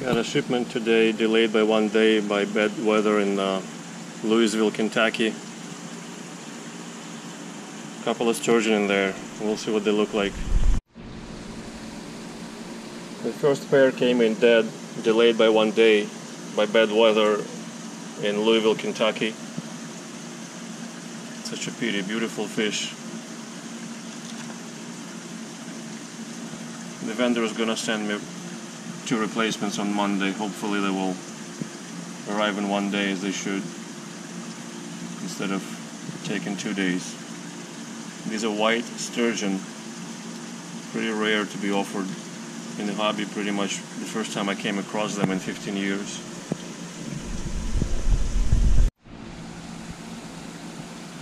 Got a shipment today delayed by one day by bad weather in uh, Louisville, Kentucky. Couple of sturgeon in there. We'll see what they look like. The first pair came in dead, delayed by one day by bad weather in Louisville, Kentucky. Such a pity, beautiful fish. The vendor is gonna send me two replacements on Monday. Hopefully they will arrive in one day as they should instead of taking two days. These are white sturgeon, pretty rare to be offered in the hobby pretty much the first time I came across them in 15 years.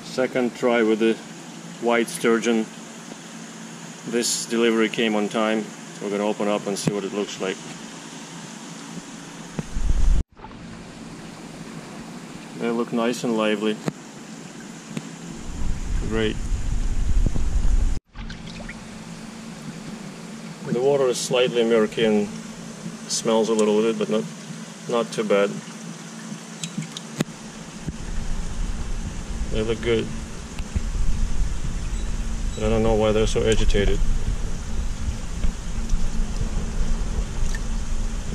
Second try with the white sturgeon. This delivery came on time. We're going to open up and see what it looks like. They look nice and lively. Great. The water is slightly murky and smells a little bit, but not not too bad. They look good. But I don't know why they're so agitated.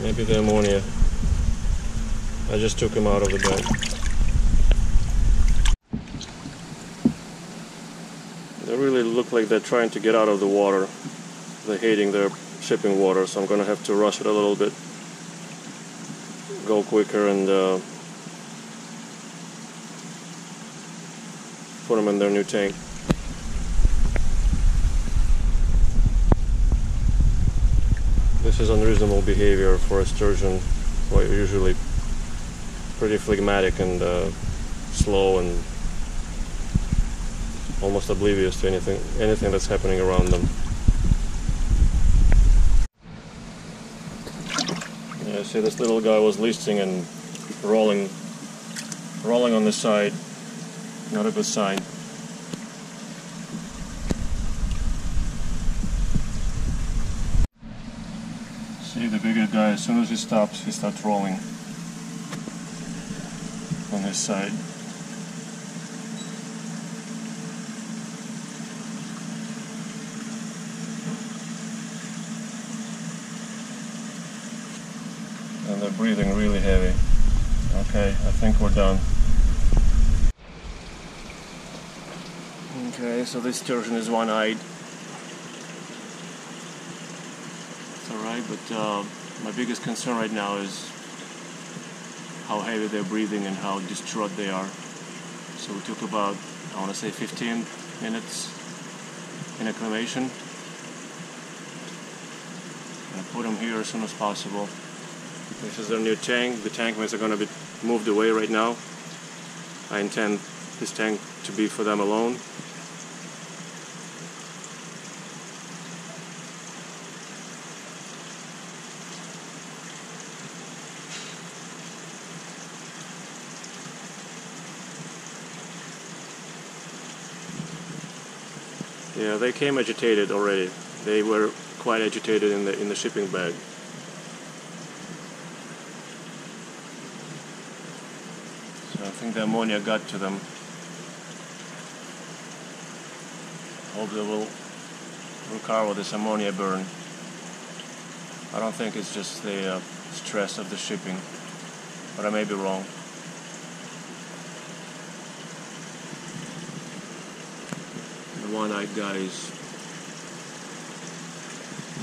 Maybe the ammonia. I just took them out of the bag. Really look like they're trying to get out of the water. They're hating their shipping water, so I'm gonna have to rush it a little bit. Go quicker and uh, put them in their new tank. This is unreasonable behavior for a sturgeon, are usually pretty phlegmatic and uh, slow and almost oblivious to anything anything that's happening around them. Yeah, see this little guy was listing and rolling rolling on the side. Not a good sign. See the bigger guy, as soon as he stops, he starts rolling on his side. And they're breathing really heavy. Okay, I think we're done. Okay, so this sturgeon is one-eyed. It's alright, but uh, my biggest concern right now is how heavy they're breathing and how distraught they are. So we took about, I want to say 15 minutes in acclimation. I put them here as soon as possible. This is their new tank. The tank mates are going to be moved away right now. I intend this tank to be for them alone. Yeah, they came agitated already. They were quite agitated in the in the shipping bag. So I think the ammonia got to them. Hope they will recover this ammonia burn. I don't think it's just the uh, stress of the shipping, but I may be wrong. The one-eyed guy is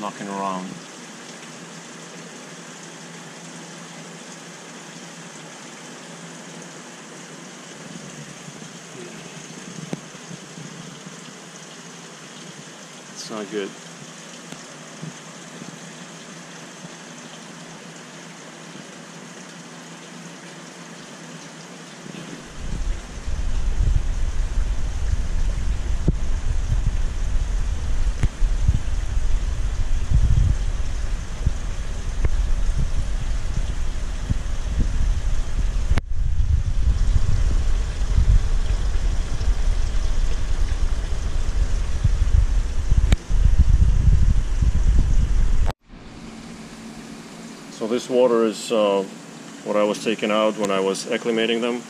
knocking around. It's not good. This water is uh, what I was taking out when I was acclimating them.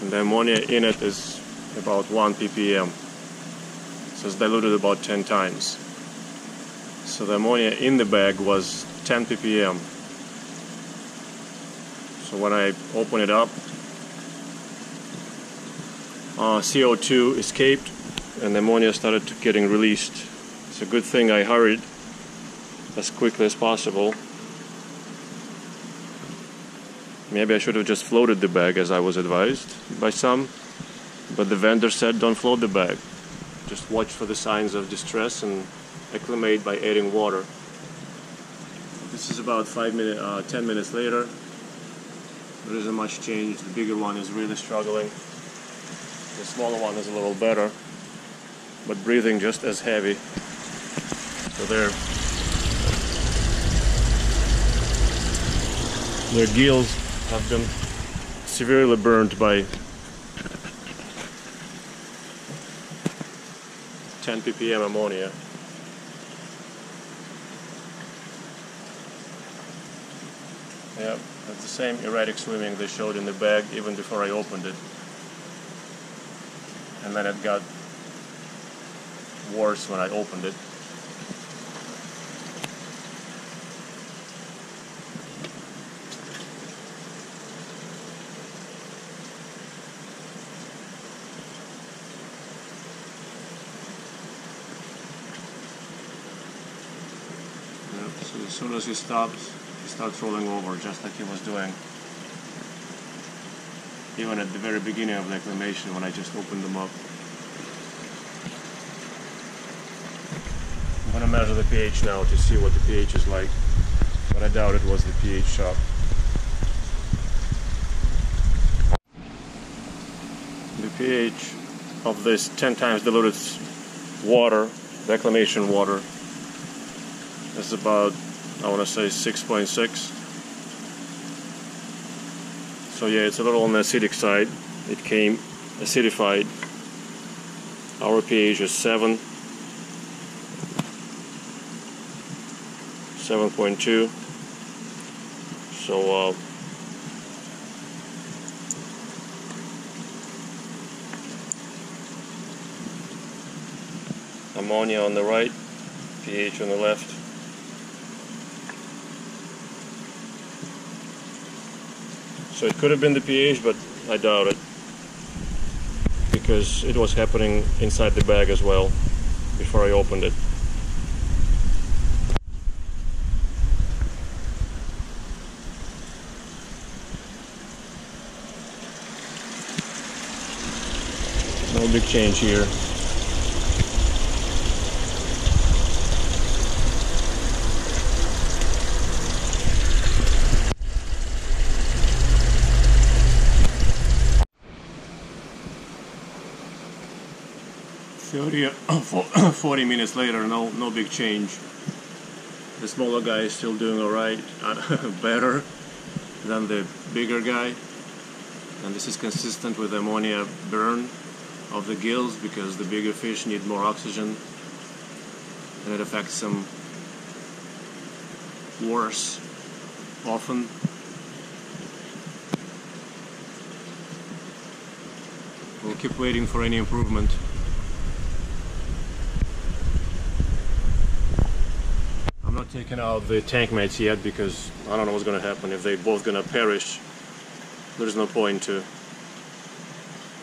And the ammonia in it is about 1 ppm. So it's diluted about 10 times. So the ammonia in the bag was 10 ppm. So when I open it up, uh, CO2 escaped and the ammonia started getting released. It's a good thing I hurried as quickly as possible. Maybe I should have just floated the bag as I was advised by some, but the vendor said don't float the bag. Just watch for the signs of distress and acclimate by adding water. This is about five minutes, uh, ten minutes later. There isn't much change. The bigger one is really struggling. The smaller one is a little better, but breathing just as heavy. So they're Their gills have been severely burned by 10 ppm ammonia. Yep, it's the same erratic swimming they showed in the bag even before I opened it. And then it got worse when I opened it. So as soon as he stops, he starts rolling over, just like he was doing. Even at the very beginning of the acclimation, when I just opened them up. I'm gonna measure the pH now to see what the pH is like, but I doubt it was the pH shock. The pH of this 10 times diluted water, the water, is about I want to say 6.6 so yeah it's a little on the acidic side. It came acidified. Our pH is 7 7.2 so uh, ammonia on the right pH on the left So it could have been the pH, but I doubt it. Because it was happening inside the bag as well before I opened it. No big change here. Thirty, uh, 40 minutes later, no, no big change. The smaller guy is still doing alright, uh, better than the bigger guy. And this is consistent with ammonia burn of the gills because the bigger fish need more oxygen and it affects them worse often. We'll keep waiting for any improvement. I'm out the tank mates yet because I don't know what's gonna happen. If they're both gonna perish there's no point to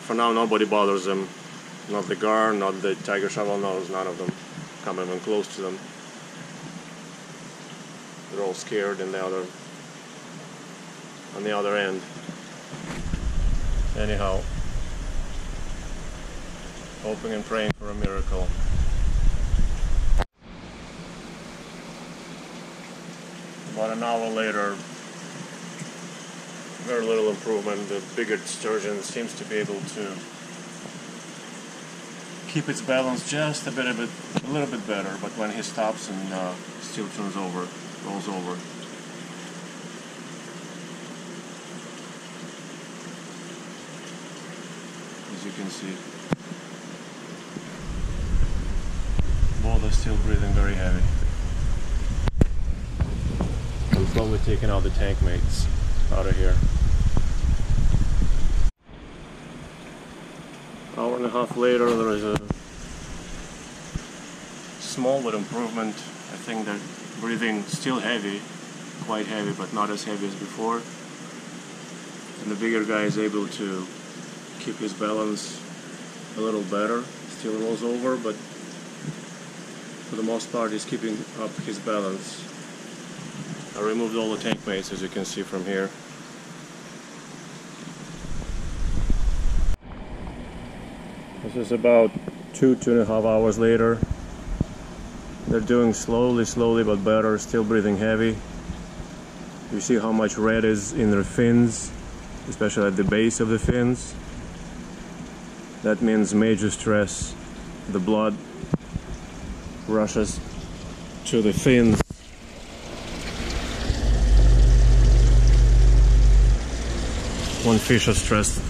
for now nobody bothers them. Not the gar not the tiger shovel nose none of them. Come even close to them. They're all scared in the other on the other end. Anyhow hoping and praying for a miracle about an hour later very little improvement. The bigger sturgeon seems to be able to keep its balance just a bit, a bit a little bit better but when he stops and uh, still turns over rolls over. As you can see. Both are still breathing very heavy slowly taking all the tank mates out of here. Hour and a half later, there is a small but improvement. I think that breathing still heavy, quite heavy, but not as heavy as before. And the bigger guy is able to keep his balance a little better. Still rolls over, but for the most part, he's keeping up his balance. I removed all the tank mates, as you can see from here. This is about two, two and a half hours later. They're doing slowly, slowly, but better, still breathing heavy. You see how much red is in their fins, especially at the base of the fins. That means major stress. The blood rushes to the fins. When fish are stressed.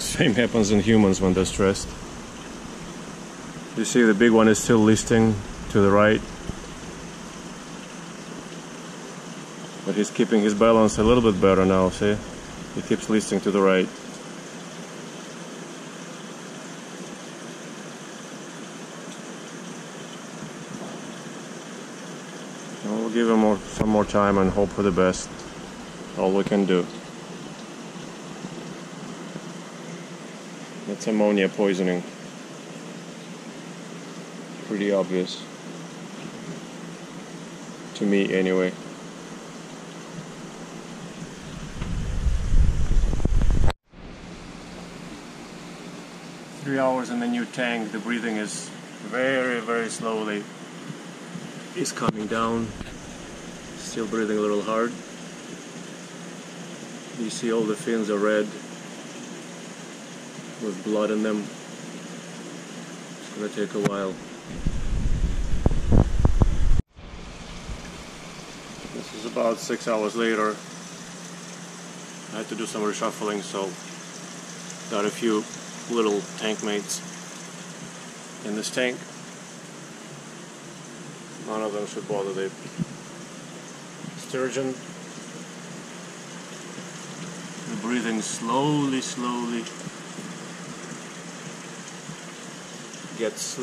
Same happens in humans when they're stressed. You see the big one is still listing to the right. But he's keeping his balance a little bit better now, see? He keeps listing to the right. We'll give him more, some more time and hope for the best. All we can do. It's ammonia poisoning. Pretty obvious. To me, anyway. Three hours in the new tank, the breathing is very, very slowly is coming down. Still breathing a little hard. You see all the fins are red with blood in them. It's gonna take a while. This is about six hours later. I had to do some reshuffling, so got a few little tank mates in this tank. None of them should bother the sturgeon. Breathing slowly, slowly gets